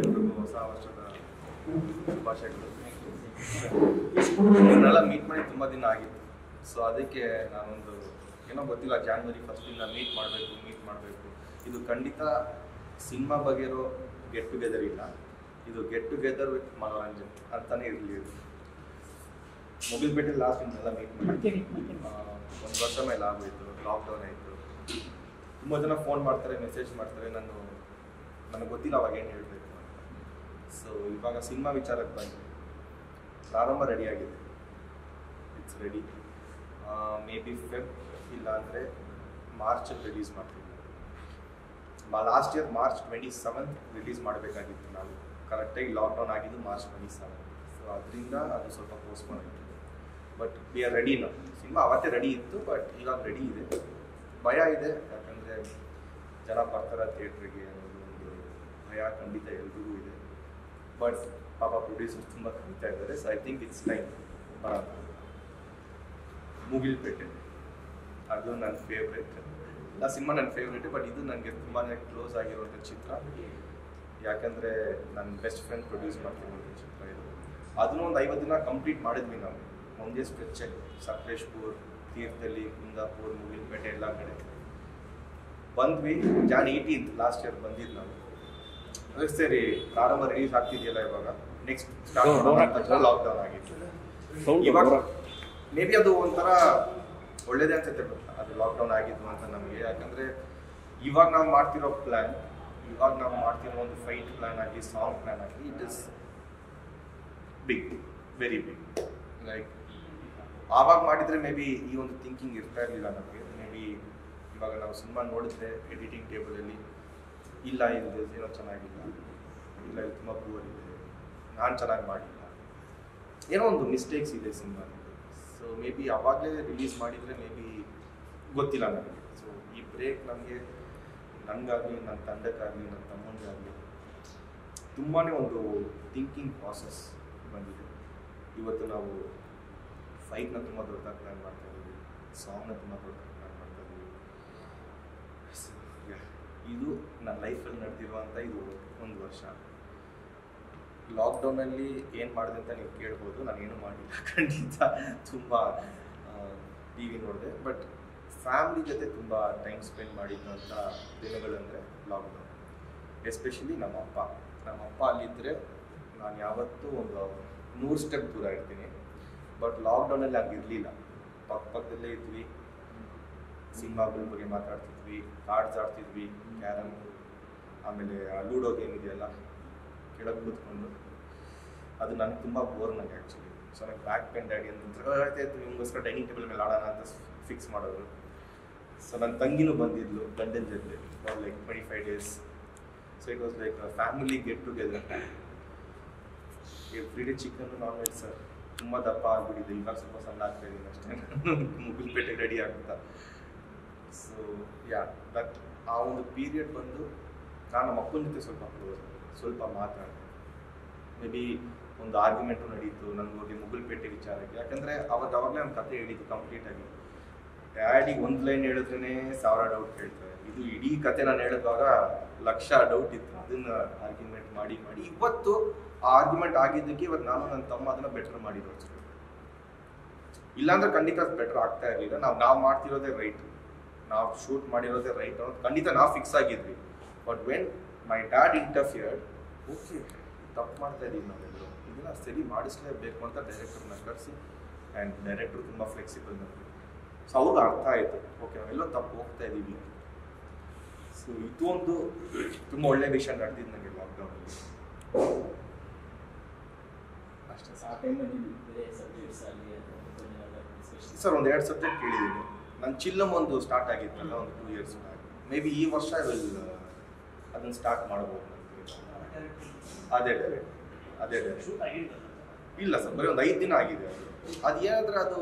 ಎಲ್ರಿಗೂ ಹೊಸ ವರ್ಷದ ಶುಭಾಶಯಗಳು. ಇವನ್ನೆಲ್ಲ ಮೀಟ್ ಮಾಡಿ ತುಂಬ ದಿನ ಆಗಿತ್ತು. ಸೊ ಅದಕ್ಕೆ ನಾನೊಂದು ಏನೋ ಗೊತ್ತಿಲ್ಲ ಜಾನ್ವರಿ ಫಸ್ಟಿಂದ ಮೀಟ್ ಮಾಡಬೇಕು ಮೀಟ್ ಮಾಡಬೇಕು. ಇದು ಖಂಡಿತ ಸಿನಿಮಾ ಬಗ್ಗೆ ಇರೋ ಗೆಟ್ ಟುಗೆದರ್ ಇಲ್ಲ. ಇದು ಗೆಟ್ ಟುಗೆದರ್ ವಿತ್ ಮನೋರಂಜನ್ ಅಂತಾನೆ ಇರಲಿ ಇದು. ಬಿಟ್ಟು ಲಾಸ್ಟ್ ಇನ್ನೆಲ್ಲ ಮೀಟ್ ಮಾಡಿ. ಒಂದು ವರ್ಷ ಮೇಲೆ ಆಗೋಯ್ತು ಲಾಕ್ಡೌನ್ ಆಯಿತು. ತುಂಬ ಜನ ಫೋನ್ ಮಾಡ್ತಾರೆ ಮೆಸೇಜ್ ಮಾಡ್ತಾರೆ ನಾನು ನನಗೆ ಗೊತ್ತಿಲ್ಲ ಅವಾಗ ಏನು ಹೇಳಬೇಕು. ಸೊ ಇವಾಗ ಸಿನಿಮಾ ವಿಚಾರಕ್ಕೆ ಬಂದರೆ ಪ್ರಾರಂಭ ರೆಡಿ ಆಗಿದೆ. It's ready maybe Feb ಇಲ್ಲ ಅಂದರೆ ಮಾರ್ಚಲ್ಲಿ ರಿಲೀಸ್ ಮಾಡ್ತೀವಿ last year March twenty seventh release ಮಾಡಬೇಕಾಗಿತ್ತು ನಾವು. ಕರೆಕ್ಟಾಗಿ ಲಾಕ್ಡೌನ್ ಆಗಿದ್ದು ಮಾರ್ಚ್ ಟ್ವೆಂಟಿ ಸೆವೆನ್ ಸೊ ಅದರಿಂದ ಅದು ಸ್ವಲ್ಪ ಪೋಸ್ಟ್ಪೋನ್ ಆಯಿತು. ಬಟ್ ವಿ ಆರ್ ರೆಡಿ ನಾವು ಸಿನಿಮಾ ಅವತ್ತೇ ರೆಡಿ ಇತ್ತು ಬಟ್ ಇವಾಗ ರೆಡಿ ಇದೆ. ಭಯ ಇದೆ, ಯಾಕಂದರೆ ಜನ ಬರ್ತಾರೆ ಥಿಯೇಟ್ರಿಗೆ ಅನ್ನೋದು ಒಂದು ಭಯ ಖಂಡಿತ ಎಲ್ರಿಗೂ ಇದೆ. ಬಟ್ ಪಾಪ ಪ್ರೊಡ್ಯೂಸರ್ಸ್ ತುಂಬ ಕಲಿತಾ ಇದ್ದಾರೆ so I think it's time Mugilpete. ಅದು ನನ್ನ ಫೇವ್ರೆಟ್ ಆ ಸಿನಿಮಾ ನನ್ನ ಫೇವ್ರೇಟ್ ಬಟ್ ಇದು ನನಗೆ ತುಂಬಾ ಕ್ಲೋಸ್ ಆಗಿರುವಂಥ ಚಿತ್ರ. ಯಾಕಂದರೆ ನನ್ನ ಬೆಸ್ಟ್ ಫ್ರೆಂಡ್ ಪ್ರೊಡ್ಯೂಸ್ ಮಾಡ್ತಿರುವಂಥ ಚಿತ್ರ ಇದು. ಅದನ್ನು ಒಂದು ಐವತ್ತು ದಿನ ಕಂಪ್ಲೀಟ್ ಮಾಡಿದ್ವಿ ನಾವು. ಒಂದೇ ಸ್ಟ್ರೆಚ್ಚೆ ಸಕಲೇಶ್ಪುರ್, ತೀರ್ಥಹಳ್ಳಿ, ಕುಂದಾಪುರ್, ಮುಗಿಲ್ಪೇಟೆ, ಎಲ್ಲ ಕಡೆ. ಬಂದ್ವಿ ಜಾನ್ ಏಯ್ಟೀನ್ತ್ ಲಾಸ್ಟ್ ಇಯರ್ ಬಂದಿದ್ದು ನಾವು. ಸರಿ ಪ್ರಾರಂಭ ರಿಲೀಸ್ ಆಗ್ತಿದೆಯಲ್ಲ ಇವಾಗ? ನೆಕ್ಸ್ಟ್ ಸ್ಟಾರ್ಟ್ ಲಾಕ್ಡೌನ್ ಆಗಿತ್ತು. ಇವಾಗ ಮೇ ಬಿ ಅದು ಒಂಥರ ಒಳ್ಳೇದೇ ಅನ್ಸುತ್ತೆ ಅದು ಲಾಕ್ಡೌನ್ ಆಗಿದ್ದು ಅಂತ ನಮಗೆ. ಯಾಕಂದ್ರೆ ಇವಾಗ ನಾವು ಮಾಡ್ತಿರೋ ಪ್ಲಾನ್ ಇವಾಗ ನಾವು ಮಾಡ್ತಿರೋ ಒಂದು ಫೈಟ್ ಪ್ಲಾನ್ ಆಗಲಿ ಸಾಂಗ್ ಪ್ಲಾನ್ ಆಗಲಿ it is big very big like ಆವಾಗ ಮಾಡಿದ್ರೆ ಮೇ ಬಿ ಈ ಒಂದು ಥಿಂಕಿಂಗ್ ಇರ್ತಾ ಇರಲಿಲ್ಲ ನಮಗೆ. ಮೇ ಬಿ ಇವಾಗ ನಾವು ಸಿನಿಮಾ ನೋಡಿದ್ರೆ ಎಡಿಟಿಂಗ್ ಟೇಬಲಲ್ಲಿ ಇಲ್ಲ, ಇದು ಏನೋ ಚೆನ್ನಾಗಿಲ್ಲ. ಇಲ್ಲ, ಇದು ತುಂಬ ಪೂರ್ ಇದೆ. ನಾನು ಚೆನ್ನಾಗಿ ಮಾಡಿಲ್ಲ. ಏನೋ ಒಂದು ಮಿಸ್ಟೇಕ್ಸ್ ಇದೆ ಸಿನಿಮಾ ಸೊ ಮೇ ಬಿ ಅವಾಗಲೇ ರಿಲೀಸ್ ಮಾಡಿದರೆ ಮೇ ಬಿ ಗೊತ್ತಿಲ್ಲ ನನಗೆ. ಸೊ ಈ ಬ್ರೇಕ್ ನನಗೆ ನನಗಾಗಲಿ ನನ್ನ ತಂಡಕ್ಕಾಗಲಿ ನನ್ನ ತಮ್ಮನಿಗಾಗಲಿ ತುಂಬಾ ಒಂದು ಥಿಂಕಿಂಗ್ ಪ್ರಾಸೆಸ್ ಬಂದಿದೆ. ಇವತ್ತು ನಾವು ಫೈಟ್ನ ತುಂಬ ದೊಡ್ಡದಾಗಿ ಪ್ಲ್ಯಾನ್ ಮಾಡ್ತಾ ಇದ್ದೀವಿ. ಸಾಂಗ್ನ ತುಂಬ ದೊಡ್ಡದಾಗಿ ಪ್ಲ್ಯಾನ್ ಮಾಡ್ತಾ ಇದ್ದೀವಿ So, yeah, ಇದು ನನ್ನ ಲೈಫಲ್ಲಿ ನಡೆದಿರುವಂಥ ಇದು ಒಂದು ವರ್ಷ. ಲಾಕ್ಡೌನಲ್ಲಿ ಏನು ಮಾಡಿದೆ ಅಂತ ನೀವು ಕೇಳ್ಬೋದು, ನಾನು ಏನು ಮಾಡಿಲ್ಲ. ಖಂಡಿತ ತುಂಬ ಟಿ ವಿ ನೋಡಿದೆ. ಬಟ್ ಫ್ಯಾಮ್ಲಿ ಜೊತೆ ತುಂಬ ಟೈಮ್ ಸ್ಪೆಂಡ್ ಮಾಡಿದ್ದಂಥ ದಿನಗಳಂದರೆ ಲಾಕ್ಡೌನ್. ಎಸ್ಪೆಷಲಿ ನಮ್ಮ ಅಪ್ಪ. ನಮ್ಮ ಅಪ್ಪ ಅಲ್ಲಿದ್ದರೆ ನಾನು ಯಾವತ್ತೂ ಒಂದು ನೂರು ಸ್ಟೆಪ್ ದೂರ ಇರ್ತೀನಿ. ಬಟ್ ಲಾಕ್ಡೌನಲ್ಲಿ ಆಗಿರಲಿಲ್ಲ ಪಕ್ಕ ಪಕ್ಕದಲ್ಲೇ ಇದ್ವಿ. ಸಿನಿಮಾಗಳ ಬಗ್ಗೆ ಮಾತಾಡ್ತಿದ್ವಿ ಕಾರ್ಡ್ಸ್ ಆಡ್ತಿದ್ವಿ ಕ್ಯಾರಮ್ ಆಮೇಲೆ ಲೂಡೋ ಗೇಮ್ ಇದೆಯಲ್ಲ, ಕೆಳಗೆ ಕೂತ್ಕೊಂಡು. ಅದು ನನಗೆ ತುಂಬ ಬೋರ್ ನನಗೆ ಆ್ಯಕ್ಚುಲಿ ಸೊ ನನಗೆ ಬ್ಯಾಕ್ ಪೇನ್ ಡ್ಯಾಡಿ ಅಂತ ಹೇಳ್ತಾ ನಿಮಗೋಸ್ಕರ ಡೈನಿಂಗ್ ಟೇಬಲ್ ಮೇಲೆ ಆಡೋಣ ಅಂತ ಫಿಕ್ಸ್ ಮಾಡೋದು ಸೊ ನನ್ನ ತಂಗಿನೂ ಬಂದಿದ್ಲು ಗಂಡನ ಜೊತೆ for like twenty five days so it was like family get together every day chicken non veg sir ತುಂಬ ದಪ್ಪ ಆಗ್ಬಿಟ್ಟಿದೆ. ಇವಾಗ ಸ್ವಲ್ಪ ಸಣ್ಣ ಆಗ್ತಾ ಇದ್ದೀನಿ ಅಷ್ಟೇ. ಮುಗಿಲ್ಪೇಟೆ ರೆಡಿ ಆಗುತ್ತಾ ಸೊ ಯಾ ಬಟ್ ಆ ಒಂದು ಪೀರಿಯಡ್ ಬಂದು ನಾನು ನಮ್ಮ ಅಪ್ಪನ ಜೊತೆ ಸ್ವಲ್ಪ ಸ್ವಲ್ಪ ಮಾತಾಡಿದೆ. ಮೇ ಬಿ ಒಂದು ಆರ್ಗ್ಯುಮೆಂಟು ನಡೀತು ನನಗೆ ಮುಗುಲ್ಪೇಟೆ ವಿಚಾರಕ್ಕೆ. ಯಾಕಂದರೆ ಅವತ್ತು ಅವಾಗಲೇ ನನ್ನ ಕತೆ ಹೇಳಿದ್ದು ಕಂಪ್ಲೀಟಾಗಿ ಡ್ಯಾಡಿಗೆ ಒಂದು ಲೈನ್ ಹೇಳಿದ್ರೇ ಸಾವಿರ ಡೌಟ್ ಹೇಳ್ತಾರೆ. ಇದು ಇಡೀ ಕತೆ ನಾನು ಹೇಳಿದಾಗ ಲಕ್ಷ ಡೌಟ್ ಇತ್ತು. ಅದನ್ನ ಆರ್ಗ್ಯುಮೆಂಟ್ ಮಾಡಿ ಮಾಡಿ ಇವತ್ತು ಆ ಆರ್ಗ್ಯುಮೆಂಟ್ ಆಗಿದ್ದಕ್ಕೆ ಇವತ್ತು ನಾನು ನನ್ನ ತಮ್ಮ ಅದನ್ನ ಬೆಟರ್ ಮಾಡಿರೋ ಇಲ್ಲಾಂದ್ರೆ ಖಂಡಿತ ಬೆಟರ್ ಆಗ್ತಾ ಇರಲಿಲ್ಲ. ನಾವು ನಾವು ಮಾಡ್ತಿರೋದೇ ರೈಟ್ ನಾವು ಶೂಟ್ ಮಾಡಿರೋದೇ ರೈಟ್ ಅನ್ನೋದು ಖಂಡಿತ ನಾವು fix ಆಗಿದ್ವಿ. But when my dad interfered okay ತಪ್ಪು ಮಾಡ್ತಾ ಇದ್ದೀವಿ ನಾವೆಲ್ಲರೂ. ಇದನ್ನ ಸರಿ ಮಾಡಿಸ್ಲೇಬೇಕು ಅಂತ ಡೈರೆಕ್ಟರ್ನ ಕರೆಸಿ. ಆ್ಯಂಡ್ ಡೈರೆಕ್ಟರ್ ತುಂಬ ಫ್ಲೆಕ್ಸಿಬಲ್ ನಮಗೆ ಸೊ ಅವ್ರಿಗೆ ಅರ್ಥ ಆಯಿತು. ಓಕೆ ನಾವೆಲ್ಲೋ ತಪ್ಪು ಹೋಗ್ತಾ ಇದ್ದೀವಿ ಸೊ ಇದೊಂದು ತುಂಬ ಒಳ್ಳೆ ವಿಷಯ ನಡೆದಿದ್ದು ನನಗೆ ಲಾಕ್ಡೌನಲ್ಲಿ ಸರ್ ಒಂದು ಎರಡು ಸಬ್ಜೆಕ್ಟ್ ಕೇಳಿದ್ದೀನಿ. ನನ್ನ ಚಿಲ್ಲಮ್ ಒಂದು ಸ್ಟಾರ್ಟ್ ಆಗಿತ್ತಲ್ಲ ಒಂದು two years back maybe ಈ ವರ್ಷ ವಿಲ್ ಅದನ್ನು ಸ್ಟಾರ್ಟ್ ಮಾಡ್ಬೋದು ಅದೇ ಡೈರೆಕ್ಟ್ ಅದೇ ಡೈರೆಕ್ಟ್ ಇಲ್ಲ ಸರ್ ಬರೀ ಒಂದು ಐದು ದಿನ ಆಗಿದೆ ಅದು. ಅದು ಏನಂದ್ರೆ ಅದು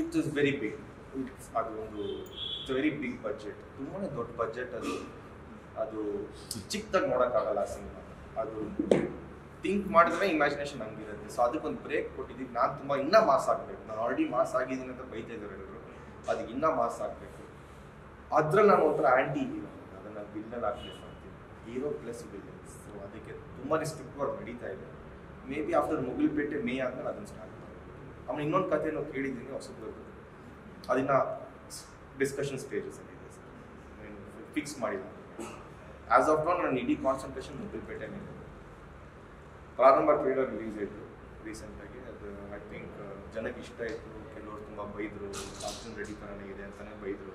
it is very big it's ಅದು ಒಂದು ಇಟ್ಸ್ ವೆರಿ ಬಿಗ್ ಬಜೆಟ್ ತುಂಬಾ ದೊಡ್ಡ ಬಜೆಟ್ ಅದು. ಅದು ಚಿಕ್ಕದಾಗಿ ನೋಡೋಕ್ಕಾಗಲ್ಲ ಸಿನಿಮಾ. ಅದು ಥಿಂಕ್ ಮಾಡಿದ್ರೆ ಇಮ್ಯಾಜಿನೇಷನ್ ಹಂಗಿರುತ್ತೆ. ಸೊ ಅದಕ್ಕೊಂದು ಬ್ರೇಕ್ ಕೊಟ್ಟಿದ್ದೀನಿ ನಾನು ತುಂಬ ಇನ್ನೂ ಮಾಸ್ ಆಗಬೇಕು. ನಾನು ಆಲ್ರೆಡಿ ಮಾಸ್ ಆಗಿದ್ದೀನಿ ಅಂತ ಬೈತಾ ಇದ್ದಾರೆ ಎಲ್ಲರೂ. ಅದಕ್ಕೆ ಇನ್ನೂ ಮಾಸ್ ಆಗಬೇಕು ಅದ್ರಲ್ಲಿ ನಾನು ಒಂಥರ ಆ್ಯಂಟಿ ಹೀರೋ ಅದನ್ನು ವಿಲ್ಲನ್ ಆಗಲಿ ಅಂತೀನಿ ಹೀರೋ ಪ್ಲಸ್ ವಿಲ್ಲನ್ ಸೊ ಅದಕ್ಕೆ ತುಂಬಾ ಸ್ಟ್ರಿಕ್ಟ್ ವರ್ಕ್ ನಡೀತಾ ಇದೆ. Maybe after Mugilpete May ಆದ್ಮೇಲೆ ಅದನ್ನು ಸ್ಟಾರ್ಟ್ ಮಾಡ್ತೀನಿ ಆಮೇಲೆ ಇನ್ನೊಂದು ಕಥೆನೂ ಕೇಳಿದ್ದೀನಿ ಹೊಸದು ಅದನ್ನ ಡಿಸ್ಕಷನ್ ಸ್ಟೇಜಸ್ ಅಲ್ಲಿ ಸರ್. ಫಿಕ್ಸ್ ಮಾಡಿಲ್ಲ. ಆಸ್ ಆಫ್ ನೌ ನನ್ನ ಇಡೀ ಕಾನ್ಸಂಟ್ರೇಷನ್ ಮುಗಿಲ್ಪೇಟೆ ಮೇಲೆ ಪ್ರಾರಂಭ ಟ್ರೇಲರ್ ರಿಲೀಸ್ ಆಯಿತು. ರೀಸೆಂಟಾಗಿ ಅದು ಐ ಥಿಂಕ್ ಜನಕ್ಕೆ ಇಷ್ಟ ಆಯಿತು. ಆಪ್ಷನ್ ಬೈದರು ಅರ್ಜುನ್ ರೆಡ್ಡಿ ಥರನೇ ಇದೆ ಅಂತಲೇ ಬೈದರು.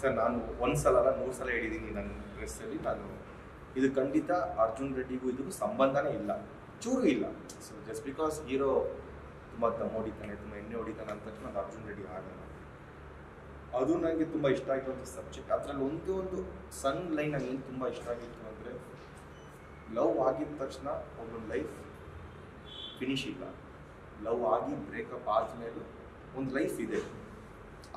ಸರ್, ನಾನು ಒಂದು ಸಲ ಮೂರು ಸಲ ಹೇಳಿದ್ದೀನಿ ನನ್ನ ಡ್ರೆಸ್ಸಲ್ಲಿ ನಾನು ಇದು ಖಂಡಿತ ಅರ್ಜುನ್ ರೆಡ್ಡಿಗೂ ಇದಕ್ಕೂ ಸಂಬಂಧನೇ ಇಲ್ಲ. ಚೂರು ಇಲ್ಲ. ಸೊ ಜಸ್ಟ್ ಬಿಕಾಸ್ ಹೀರೋ ತುಂಬ ದಮ್ ಹೊಡಿತಾನೆ, ತುಂಬ ಎಣ್ಣೆ ಹೊಡಿತಾನೆ ಅಂತ ಅದು ಅರ್ಜುನ್ ರೆಡ್ಡಿ ಆಗಲ್ಲ ಅದು ನನಗೆ ತುಂಬ ಇಷ್ಟ ಆಗಿರುವಂಥ ಸಬ್ಜೆಕ್ಟ್ ಅದರಲ್ಲಿ ಒಂದು ಒಂದು ಸಣ್ಣ ಲೈನ್ ನನಗೆ ಏನು ತುಂಬ ಇಷ್ಟ ಆಗಿತ್ತು ಅಂದರೆ ಲವ್ ಆಗಿದ ತಕ್ಷಣ ಒಬ್ಬನ ಲೈಫ್ ಫಿನಿಶ್ ಇಲ್ಲ. ಲವ್ ಆಗಿ ಬ್ರೇಕಪ್ ಆದಮೇಲೆ ಒಂದು ಲೈಫ್ ಇದೆ.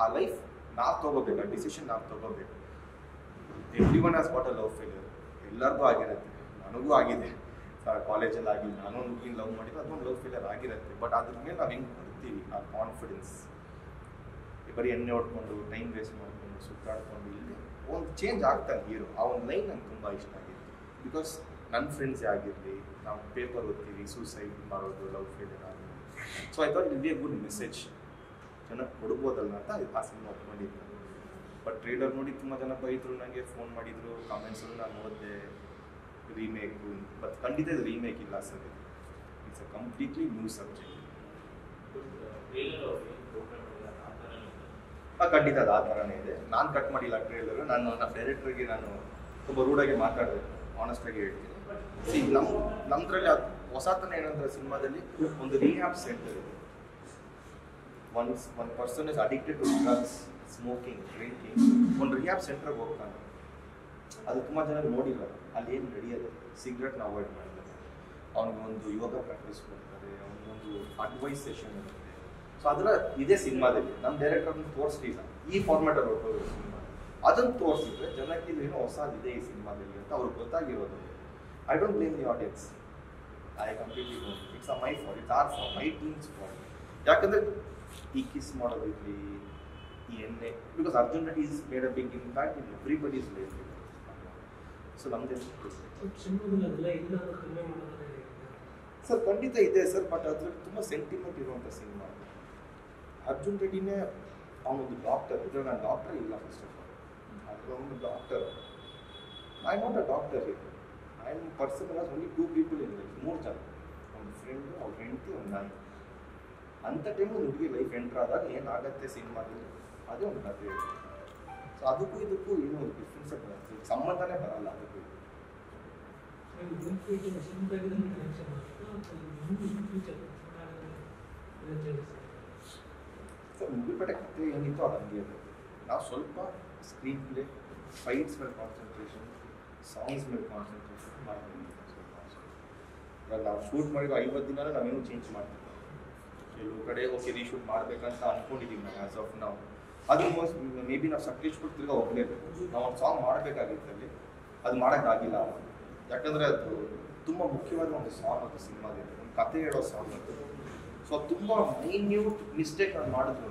ಆ ಲೈಫ್ ನಾವು ತೊಗೋಬೇಕು, ಆ ಡಿಸಿಷನ್ ನಾವು ತೊಗೋಬೇಕು. Everyone as what a love failure ಎಲ್ಲರಿಗೂ ಆಗಿರುತ್ತೆ. ನನಗೂ ಆಗಿದೆ. ಕಾಲೇಜಲ್ಲಿ ಆಗಿ ನಾನು ಹುಡುಗಿನ ಲವ್ ಮಾಡಿದ್ರೆ ಅದೊಂದು ಲವ್ ಫೇಲಿಯರ್ ಆಗಿರುತ್ತೆ. ಬಟ್ ಅದ್ರ ಮೇಲೆ ನಾವು ಹೆಂಗೆ ಬರ್ತೀವಿ? ಆ ಕಾನ್ಫಿಡೆನ್ಸ್ ಬರೀ ಎಣ್ಣೆ ಹೊಡ್ಕೊಂಡು ಟೈಮ್ ವೇಸ್ಟ್ ಮಾಡ್ಕೊಂಡು, ಸುತ್ತಾಡ್ಕೊಂಡು, ಇಲ್ಲಿ ಒಂದು ಚೇಂಜ್ ಆಗ್ತಾನೆ ಹೀರೋ ಆ ಒಂದು ಲೈನ್ ನಂಗೆ ತುಂಬ ಇಷ್ಟ ಆಗಿತ್ತು. ಬಿಕಾಸ್ ನನ್ನ ಫ್ರೆಂಡ್ಸೇ ಆಗಿರಲಿ ನಾವು ಪೇಪರ್ ಓದ್ತೀವಿ ಸೂಸೈಡ್ ಮಾಡೋದು ಲವ್ ಫೇಲಿಯರ್ ಆಗೋದು so I thought it be a good message ಜನಕ್ಕೆ ಕೊಡ್ಬೋದಲ್ಲ ಅಂತ ಆ ಸಿನಿಮಾ ಒಪ್ಕೊಂಡಿದ್ದೆ ಬಟ್ ಟ್ರೇಲರ್ ನೋಡಿ ತುಂಬ ಜನ ಬೈದರು ನನಗೆ ಫೋನ್ ಮಾಡಿದರು ಕಾಮೆಂಟ್ಸು ನಾನು ಓದಿದೆ ರೀಮೇಕು ಬಟ್ ಖಂಡಿತ ಇದು ರೀಮೇಕ್ ಇಲ್ಲ sir. It's a completely new subject ಖಂಡಿತ ಅದು ಆ ಥರನೇ ಇದೆ. ನಾನು ಕಟ್ ಮಾಡಿಲ್ಲ ಟ್ರೇಲರ್ ನಾನು ನಮ್ಮ ಡೈರೆಕ್ಟರ್ಗೆ ನಾನು ತುಂಬ ರೂಢಾಗಿ ಮಾತಾಡಿದೆ. ಆನೆಸ್ಟಾಗಿ ಹೇಳ್ತೀನಿ. ನಮ್ಮ ನಮ್ಮದ್ರಲ್ಲಿ ಅದು ಹೊಸತನ ಏನಂದ್ರೆ ಸಿನಿಮಾದಲ್ಲಿ? ಒಂದು ರಿಹ್ಯಾಬ್ ಸೆಂಟರ್ ಇದೆ. Once one person is addicted to drugs smoking drinking ಒಂದು ರಿಹ್ಯಾಬ್ ಸೆಂಟರ್ಗೆ ಹೋಗ್ತಾನೆ. ಅದು ತುಂಬ ಜನ ನೋಡಿಲ್ಲ. ಅಲ್ಲಿ ಏನು ನಡೆಯೋದು? ಸಿಗರೆಟ್ನ ಅವಾಯ್ಡ್ ಮಾಡ್ತಾರೆ. ಅವನಿಗೊಂದು ಯೋಗ ಪ್ರಾಕ್ಟೀಸ್ ಕೊಡ್ತಾರೆ ಅವನಿಗೊಂದು ಅಡ್ವೈಸ್ ಸೆಷನ್ ಇರುತ್ತೆ. ಸೊ ಅದರ ಇದೇ ಸಿನಿಮಾದಲ್ಲಿ. ನಮ್ಮ ಡೈರೆಕ್ಟರ್ ಅದನ್ನು ತೋರಿಸ್ಲಿಲ್ಲ. ಈ ಫಾರ್ಮ್ಯಾಟಲ್ಲಿ ಹೊರಟೋದು ಸಿನಿಮಾ. ಅದನ್ನು ತೋರಿಸಿದ್ರೆ ಜನಕ್ಕೆ ಏನೋ ಹೊಸದಿದೆ ಈ ಸಿನಿಮಾದಲ್ಲಿ ಅಂತ ಅವ್ರಿಗೆ ಗೊತ್ತಾಗಿರೋದು. I don't blame the audience I completely it's a my for it's are for my teams for ಯಾಕಂದ್ರೆ ಈ ಕಿಸ್ ಮಾಡೋದಿರಲಿ ಈ ಎಣ್ಣೆ because Arjun Reddy is made a big impact in everybody's life so ನಮ್ದು ಸರ್ ಖಂಡಿತ ಇದೆ sir but ಅದ್ರಲ್ಲಿ ತುಂಬ ಸೆಂಟಿಮೆಂಟ್ ಇರುವಂಥ ಸಿನಿಮಾ ಅರ್ಜುನ್ ರೆಡ್ಡಿನೇ ಅವನೊಂದು ಡಾಕ್ಟರ್ ಇದ್ರೆ ನಾನು ಡಾಕ್ಟರ್ ಇಲ್ಲ ಫಸ್ಟ್ ಆಫ್ ಆಲ್ ಅವನು doctor I not a doctor I am person was only two people in life ಮೂರು ಜನ ಒಂದು ಫ್ರೆಂಡು ಅವ್ರ ಹೆಂಡತಿ ಒಂದು ನಾಯಿ ಅಂಥ ಟೈಮು ಹುಡುಗಿ ಲೈಫ್ ಎಂಟ್ರ್ ಆದಾಗ ಏನಾಗತ್ತೆ ಸಿನಿಮಾದಲ್ಲಿ ಅದೇ ಒಂದು ಕಥೆ. ಸೊ ಅದಕ್ಕೂ ಇದಕ್ಕೂ ಏನೋ ಒಂದು ಡಿಫ್ರೆನ್ಸೇ ಬರುತ್ತೆ ಸಂಬಂಧನೇ ಬರಲ್ಲ ಅದಕ್ಕೂ. ಸರ್ ಮುಗಿಲ್ಪೇಟೆ ಕಥೆ ಏನಿತ್ತು ಅದು ಹಂಗೆ ಇದೆ ನಾವು ಸ್ವಲ್ಪ ಸ್ಕ್ರೀನ್ ಪ್ಲೇ ಫೈಟ್ಸ್ ಮೇಲೆ ಕಾನ್ಸಂಟ್ರೇಷನ್ ಸಾಂಗ್ಸ್ ಮೇಲೆ ಕಾನ್ಸಂಟ್ರೇಷನ್ ಅಷ್ಟೇ. ಇವಾಗ ನಾವು ಶೂಟ್ ಮಾಡಿರೋ ಐವತ್ತು ದಿನ ನಾವೇನು ಚೇಂಜ್ ಮಾಡ್ತೀವಿ. ಕೆಲವು ಕಡೆ ಓಕೆ ರೀಶೂಟ್ ಮಾಡಬೇಕಂತ ಅನ್ಕೊಂಡಿದ್ದೀವಿ ನಾವು ಆ್ಯಸ್ ಆಫ್ ನಾವು ಅದು ಮೋಸ್ಟ್ ಮೇ ಬಿ ನಾವು ಸಕ್ಲೇಶ್ಪುರ ತಿರ್ಗಾ ಹೋಗಲೇಬೇಕು. ನಾವು ಒಂದು ಸಾಂಗ್ ಮಾಡಬೇಕಾಗಿತ್ತಲ್ಲಿ ಅದು ಮಾಡೋಕ್ಕಾಗಿಲ್ಲ. ಯಾಕಂದರೆ ಅದು ತುಂಬ ಮುಖ್ಯವಾದ ಒಂದು ಸಾಂಗ್ ಅದು ಸಿನಿಮಾದಲ್ಲಿ. ಒಂದು ಕತೆ ಹೇಳೋ ಸಾಂಗ್ ಅದು. ಸೊ ತುಂಬ ಮೈನ್ಯೂಟ್ ಮಿಸ್ಟೇಕ್ ನಾನು ಮಾಡಿದ್ರು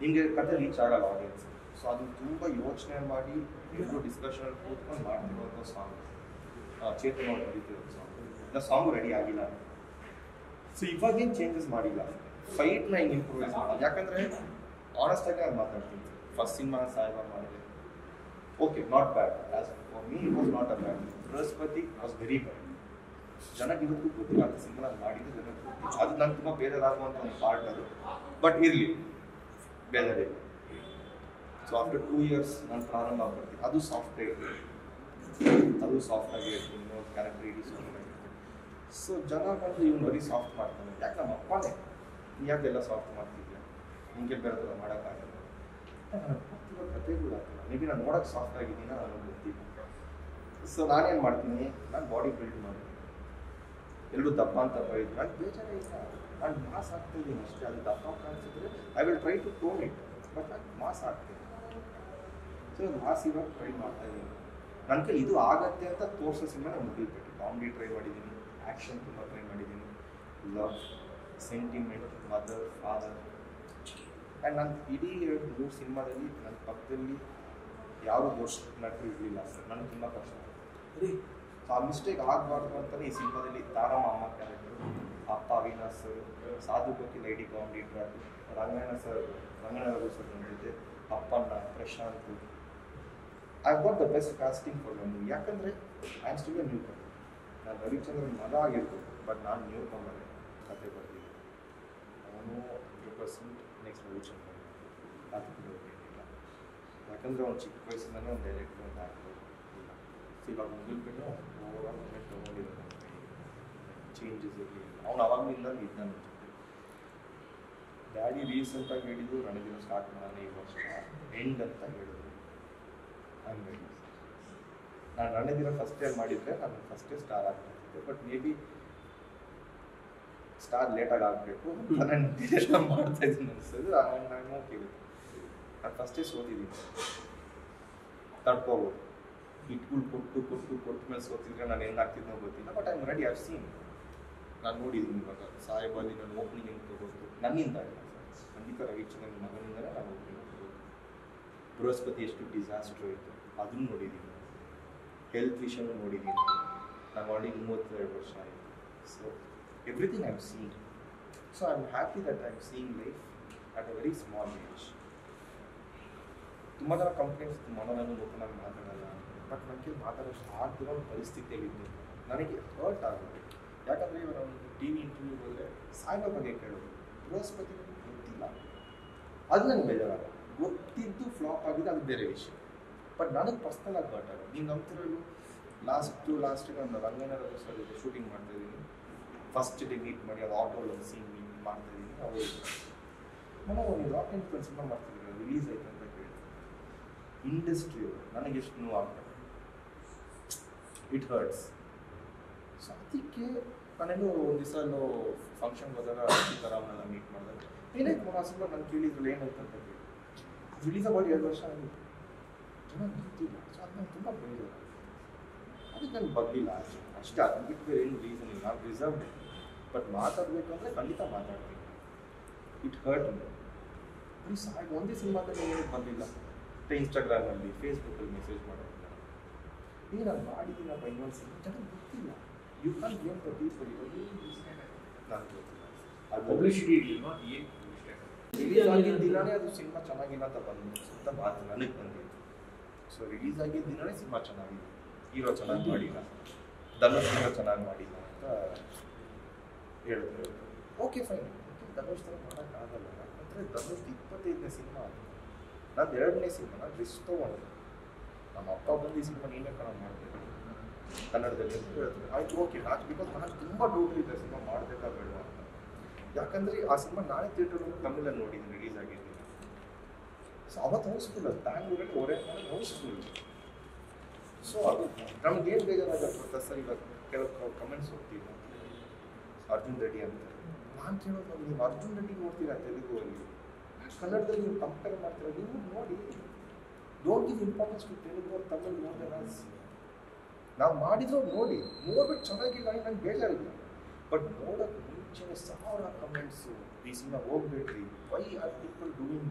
ನಿಮಗೆ ಕತೆ ರೀಚ್ ಆಗಲ್ಲ ಆಡಿಯನ್ಸ್ ಸೊ ಅದು ತುಂಬ ಯೋಚನೆ ಮಾಡಿ ಎಲ್ಲರೂ ಡಿಸ್ಕಷನ್ ಕೂತ್ಕೊಂಡು ಮಾಡ್ತಿರುವಂಥ ಸಾಂಗ್ ಚೇತನ್ ಅವ್ರು ಬರೀತಿರೋ ಸಾಂಗ್ ಇನ್ನು ಸಾಂಗು ರೆಡಿ ಆಗಿಲ್ಲ. ಸೊ ಇವಾಗೇನು ಚೇಂಜಸ್ ಮಾಡಿಲ್ಲ. ಫೈಟ್ನ ಹಿಂಗೆ ಇಂಪ್ರೂವೈಸ್ ಮಾಡೋದು ಯಾಕಂದರೆ ಆನೆಸ್ಟಾಗಿ ನಾನು ಮಾತಾಡ್ತೀನಿ. ಫಸ್ಟ್ ಸಿನಿಮಾ ಸಾಯಿಬ ಮಾಡಿದೆ. Okay not bad as for me it was not a bad Brihaspathi was very bad ಜನಕ್ಕೆ ಇವತ್ತು ಗೊತ್ತಿಲ್ಲ ಅಂತ ಸಿನಿಮಾ ಮಾಡಿದ್ದು ಜನಕ್ಕೆ ಅದು ನಂಗೆ ತುಂಬ ಬೇಜಾರಾಗುವಂಥ ಒಂದು ಪಾರ್ಟ್ ಅದು. ಬಟ್ ಇರಲಿ. ಬೇಜಾರಿಲ್ಲ. ಸೊ ಆಫ್ಟರ್ ಟೂ ಇಯರ್ಸ್ ನಾನು ಪ್ರಾರಂಭ ಆಗ್ಬಿಡ್ತೀನಿ. ಅದು ಸಾಫ್ಟ್ ಅದು ಸಾಫ್ಟ್ ಆಗಿ ಇರ್ತೀನಿ ಕ್ಯಾರೆಕ್ಟರ್ ಇಡೀ ಸಾಫ್ಟ್ ಆಗಿರ್ತೀನಿ ಸೊ ಜನ ಬಂದು ಇವ್ನು ಬರೀ ಸಾಫ್ಟ್ ಮಾಡ್ತಾನೆ. ಯಾಕೆ ನಮ್ಮ ಅಪ್ಪನೇ? ಯಾಕೆಲ್ಲ ಸಾಫ್ಟ್ ಮಾಡ್ತಿದ್ಯಾ? ಹಿಂಗೆ ಬೇರೆ ಥರ ಮಾಡೋಕ್ಕಾಗಲ್ಲ. ನನಗೆ ಗೊತ್ತಿರೋ ಕಥೆಗಳು ಆಗ್ತಿಲ್ಲ ಮೇ ಬಿ ನಾನು ನೋಡೋಕ್ಕೆ ಸಾಫ್ಟ್ ಆಗಿದ್ದೀನ ನನಗೆ ಗೊತ್ತಿಲ್ಲ. ಸೊ ನಾನೇನು ಮಾಡ್ತೀನಿ? ನಾನು ಬಾಡಿ ಬಿಲ್ಡ್ ಮಾಡ್ತೀನಿ. ಎಲ್ಲರೂ ದಪ್ಪ ಅಂತ ಬೈದು ನನಗೆ ಬೇಜಾರೇ ಇಲ್ಲ. ನಾನು ಮಾಸ್ ಆಗ್ತಿದ್ದೀನಿ ಅಷ್ಟೇ. ಅದು ದಪ್ಪ ಕಾಣಿಸಿದ್ರೆ I will try to tone it but ನಾನು ಮಾಸ್ ಆಗ್ತೀನಿ ಸೊ ಇವಾಗ ಟ್ರೈ ಮಾಡ್ತಾ ಇದ್ದೀನಿ ನನ್ನ ಕೈ ಇದು ಆಗತ್ತೆ ಅಂತ ತೋರಿಸೋ ಸಿನಿಮಾ ನಾನು ಮುಗಿಲ್ಬಿಟ್ಟು ಕಾಮಿಡಿ ಟ್ರೈ ಮಾಡಿದ್ದೀನಿ ಆ್ಯಕ್ಷನ್ ತುಂಬ ಟ್ರೈ ಮಾಡಿದ್ದೀನಿ. Love sentiment mother father and ನಾನು ಇಡೀ ಎರಡು ಮೂರು ಸಿನಿಮಾದಲ್ಲಿ ನನ್ನ ಪಕ್ಕದಲ್ಲಿ ಯಾರು ದೋಷ ನಟರು ಇರಲಿಲ್ಲ. ಸರ್ ನನಗೆ ತುಂಬ ಕಷ್ಟ ರೀ ಸೊ ಆ ಮಿಸ್ಟೇಕ್ ಆಗಬಾರ್ದು ಅಂತಲೇ ಈ ಸಿನಿಮಾದಲ್ಲಿ ತಾರಾ ಮಾಮ ಕ್ಯಾರೆಕ್ಟರ್ ಅಪ್ಪ Avinash sir Sadhu Kokila ಲೈಡಿ comedy track Ranganna sir Ranganna sir ನನ್ನ ಜೊತೆ, Appanna Prashanth. I got the best casting for movie ಯಾಕಂದರೆ I am still newcomer ನಾನು ರವಿಚಂದ್ರನ್ ಮಗ ಆಗಿರ್ಬೋದು ಬಟ್ ನಾನು ನ್ಯೂ ಕಮರ್ ಕತೆ ಬರ್ತೀನಿ ಅವನು ಹಂಡ್ರೆಡ್ ಪರ್ಸೆಂಟ್ ನೆಕ್ಸ್ಟ್ ರವಿಚಂದ್ರನ್. ಅದು ಕೂಡ ಏನಿಲ್ಲ. ಯಾಕಂದರೆ ಅವ್ನು ಚಿಕ್ಕ ವಯಸ್ಸಿಂದನೇ ಒಂದು ಡೈರೆಕ್ಟರ್ ಒಂದು ಆಗ್ಬೋದು. ಇಲ್ಲ. ಸೊ ಇವಾಗ ಮುಗಿಲ್ಬಿಟ್ಟು ಓವರ್ ಆಲ್ ತೊಗೊಂಡಿದ್ದಾನೆ ಚೇಂಜಸ್ ಇರಲಿ ಅವ್ನು ಅವಾಗಲಿಂದ ಇದ್ದ ನನ್ನ ಡ್ಯಾಡಿ ರೀಸೆಂಟಾಗಿ ಹೇಳಿದ್ದು, ರಣದಿನ ಸ್ಟಾರ್ಟ್ ಮಾಡೋಣ ಈ ವರ್ಷ. ಎಂಡ್ ಅಂತ ಹೇಳಿದ್ರು. ಹಂಗಾಗಿ ನಾನು ರಣದಿನ ಫಸ್ಟ್ ಇಯರ್ ಮಾಡಿದರೆ ನಾನು ಫಸ್ಟ್ ಇಯರ್ ಸ್ಟಾರ್ ಆಗ್ತಿದ್ದೆ ಬಟ್ ಮೇ ಬಿ ಸ್ಟಾರ್ ಲೇಟಾಗಿ ಆಗಬೇಕು ನಾನು ಮಾಡ್ತಾ ಇದ್ದೀನಿ ಅನಿಸ್ತದೆ ಹಂಗಾಗಿ ನಾನು ಓಕೆ ನಾನು ಫಸ್ಟ್ ಇಯರ್ ಸೋತಿದ್ದೀನಿ. ತಡ್ಕೋಬೋದು. ಹಿಟ್ಗಳು ಕೊಟ್ಟು ಕೊಟ್ಟು ಕೊಟ್ಟ ಮೇಲೆ ಸೋತಿದ್ರೆ ನಾನು ಹೆಂಗಾಗ್ತಿದ್ನೋ ಗೊತ್ತಿಲ್ಲ. But I am ready of seen ನಾನು ನೋಡಿದ್ದೀನಿ ಇವಾಗ. ಸಾಹೇಬಲ್ಲಿ ನಾನು ಓಪನಿಂಗ್ ಹೆಂಗೆ ತಗೋದು? ನನ್ನಿಂದ ಖಂಡಿತ ರವಿಚಂದ್ರನ್ ಮಗನಿಂದಲೇ ನಾನು ಓಪನಿಂಗ್ ತಗೋದು. ಬೃಹಸ್ಪತಿ ಎಷ್ಟು ಡಿಸಾಸ್ಟ್ರ್ ಇತ್ತು ಅದನ್ನು ನೋಡಿದ್ದೀನಿ. ಹೆಲ್ತ್ ವಿಷಯನೂ ನೋಡಿದ್ದೀನಿ. ನಾನು ಆಲ್ರೆಡಿ ಮೂವತ್ತೆರಡು ವರ್ಷ ಆಯಿತು. So everything I have seen so I am happy that I am seen life at a very small age ತುಂಬ ಜನ ಕಂಪ್ಲೇಂಟ್ಸ್ ಮನೋರನ್ನು ಓಪನಾಗಿ ಮಾತಾಡಲ್ಲ ಬಟ್ ನನಗೆ ಮಾತಾಡೋಷ್ಟು ಆಗ್ತಿರೋ ಒಂದು ಪರಿಸ್ಥಿತಿಯಲ್ಲಿದ್ದು. ನನಗೆ ಹರ್ಟ್ ಆಗುತ್ತೆ ಯಾಕಂದರೆ ಇವಾಗ ಒಂದು ಟಿ ವಿ ಇಂಟರ್ವ್ಯೂ ಹೋದರೆ ಸಾಯಿಬಾ ಬಗ್ಗೆ ಕೇಳೋದು. ಬೃಹಸ್ಪತಿ ಗೊತ್ತಿಲ್ಲ. ಅದು ನನಗೆ ಬೇಜಾರಾಗ ಗೊತ್ತಿದ್ದು ಫ್ಲಾಪ್ ಆಗಿದೆ, ಅದು ಬೇರೆ ವಿಷಯ. ಬಟ್ ನನಗೆ ಪರ್ಸ್ನಲ್ ಆಗಿ ಹರ್ಟ್ ಆಗೋದು ನೀವು ನಂಬ್ತಿರೋದು ಲಾಸ್ಟು ಲಾಸ್ಟಿಗೆ ಒಂದು ರಂಗನ ಸರ್ ಜೊತೆ ಶೂಟಿಂಗ್ ಮಾಡ್ತಾ ಇದ್ದೀನಿ. ಫಸ್ಟ್ ಡೇ ಮೀಟ್ ಮಾಡಿ ಅದು ಆಟೋಲ್ಲಿ ಒಂದು ಸೀನ್ ಮೀಟ್ ಮಾಡ್ತಾ ಇದ್ದೀನಿ. ಅವರು ನಾನು ಒಂದು ರಾಕ್ ಆ್ಯಂಡ್ ಫ್ರೆಂಡ್ ಸಿನಿಮಾ ಮಾಡ್ತಿದ್ದೀನಿ ರಿಲೀಸ್ ಆಯ್ತು ಅಂತ ಕೇಳಿ ಇಂಡಸ್ಟ್ರಿ ನನಗೆ ಎಷ್ಟು ನೋವು ಆಗ್ತದೆ ಇಟ್ ಹರ್ಟ್ಸ್ ಸೊ ಅದಕ್ಕೆ ನಾನೇನು ಒಂದು ದಿವಸ ಎಲ್ಲೋ ಫಂಕ್ಷನ್ಗೆ ಹೋದಾಗ ಸೀತಾರಾಮನೆಲ್ಲ ಮೀಟ್ ಮಾಡಿದಾಗ ಏನಾಯ್ತು ಮನ ಸಿನಿಮಾ ನಾನು ಕೇಳಿದ್ರು ಏನಾಯ್ತು ಅಂತ ಕೇಳಿ ರಿಲೀಸ್ ಆಗೋದು ಎರಡು ವರ್ಷ ಆಗಿತ್ತು ಜನ ಗೊತ್ತಿಲ್ಲ ಸೊ ಅದು ನಂಗೆ ತುಂಬ ಬೇಜಾರು ಅದಕ್ಕೆ ನನಗೆ ಬರಲಿಲ್ಲ ಅಷ್ಟೇ ಅಷ್ಟೇ ಅದು ಬಿಟ್ಟು ಬೇರೆ ಏನು ರೀಸನ್ ಇಲ್ಲ ನಾನು ರಿಸರ್ವ್ ಬಟ್ ಮಾತಾಡಬೇಕು ಅಂದರೆ ಖಂಡಿತ ಮಾತಾಡ್ತೀನಿ ಇಟ್ ಹರ್ಟ್ ಮಿ ಬರೀ ಸಾಕು ಒಂದೇ ಸಿನಿಮಾದಲ್ಲಿ ಏನಕ್ಕೆ ಬಂದಿಲ್ಲ ಮತ್ತೆ ಇನ್ಸ್ಟಾಗ್ರಾಮಲ್ಲಿ ಫೇಸ್ಬುಕ್ಕಲ್ಲಿ ಮೆಸೇಜ್ ಮಾಡೋದಿಲ್ಲ ಈಗ ನಾನು ಮಾಡಿದ್ದೀನಪ್ಪ ಇನ್ನೊಂದು ಸಿನಿಮಾ ಜನಕ್ಕೆ ಗೊತ್ತಿಲ್ಲ you con game the people ನನಗೆ ಗೊತ್ತಿಲ್ಲ ಅದು ಪಬ್ಲಿಸಿಟಿ ಇರಲಿಲ್ವಾ ಏನು ರಿಲೀಸ್ ಆಗಿದ್ದ ದಿನನೇ ಅದು ಸಿನಿಮಾ ಚೆನ್ನಾಗಿಲ್ಲ ಅಂತ ಬಂದು ಸುತ್ತ ಮಾತು ನನಗೆ ಬಂದಿತ್ತು ಸೊ ರಿಲೀಸ್ ಆಗಿದ್ದ ದಿನವೇ ಸಿನಿಮಾ ಚೆನ್ನಾಗಿದೆ. ಹೀರೋ ಚೆನ್ನಾಗಿ ಮಾಡಿಲ್ಲ. ಧನುಷ್ ಹೀರೋ ಚೆನ್ನಾಗಿ ಮಾಡಿಲ್ಲ ಅಂತ ಹೇಳಿದ್ರು ಓಕೆ ಫೈನ್ ಧನುಷ್ ಥರ ಮಾಡೋಕ್ಕಾಗಲ್ಲ ಯಾಕಂದರೆ ಧನುಷ್ ಇಪ್ಪತ್ತೈದನೇ ಸಿನಿಮಾ ನಾನು ಎರಡನೇ ಸಿನಿಮಾ ನಾನು ರಿಸ್ಕ್ ತೊಗೊಂಡೆ ನಮ್ಮ ಅಪ್ಪ ಬಂದು ಈ ಸಿನಿಮಾ ನೀನೇ ಕಣ ಮಾಡಬೇಕು. ಕನ್ನಡದಲ್ಲಿ ಅಂತ ಹೇಳಿದ್ರು ಆಯ್ತು ಓಕೆ ನಾಚ್ ಬಿಕಾಸ್ ನನಗೆ ತುಂಬ ಡೌಟ್ ಇದೆ ಸಿನಿಮಾ ಮಾಡಬೇಕಾ ಬೇಡ ಅಂತ. ಯಾಕಂದರೆ ಆ ಸಿನಿಮಾ ನಾನೇ ಥಿಯೇಟರ್ ತಮಿಳಲ್ಲಿ ನೋಡಿದ್ದೀನಿ ರಿಲೀಸ್ ಆಗಿದ್ದೀನಿ ಅವತ್ತು ಅದು ಬ್ಯಾಂಗ್ಳೂರಲ್ಲಿ ಒರೆ ಹೌಸ್ಫುಲ್ ಸೊ ಅದು ನಮ್ಗೆ ಏನು ಬೇಜಾರಾಗತ್ತೆ ಗೊತ್ತಾ ಸರ್ ಇವಾಗ ಕೆಲವು ಕಮೆಂಟ್ಸ್ ಹೋಗ್ತೀವಿ ಅರ್ಜುನ್ ರೆಡ್ಡಿ ಅಂತ ನಾನು ಕೇಳೋದು ನೀವು ಅರ್ಜುನ್ ರೆಡ್ಡಿ ನೋಡ್ತೀರಾ ತೆಲುಗುವಲ್ಲಿ ಕನ್ನಡದಲ್ಲಿ ನೀವು ಕಂಪೇರ್ ಮಾಡ್ತೀರಾ ನೀವು ನೋಡಿ don't give importance to Telugu ಅವ್ರು ತಮಿಳ್ ಮೋರ್ ನಾವು ಮಾಡಿದ್ರು ನೋಡಿ ನೋಡ್ಬಿಟ್ಟು ಚೆನ್ನಾಗಿಲ್ಲ ನಂಗೆ ಬೇಜಾರಿಲ್ಲ ಬಟ್ ನೋಡೋಕೆ ಮುಂಚೆನೇ ಸಾವಿರ ಕಮೆಂಟ್ಸು ಈ ಸಿನಿಮಾ ಹೋಗ್ಬೇಡ್ರಿ ವೈ ಆರ್ ಪೀಪಲ್ ಡೂಯಿಂಗ್